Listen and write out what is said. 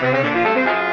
Música